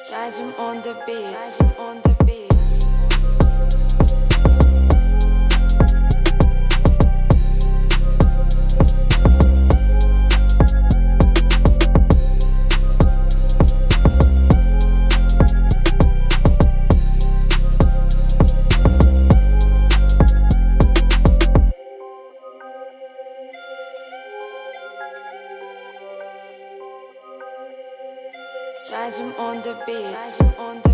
Sajim on the beat. Sajim on the beat.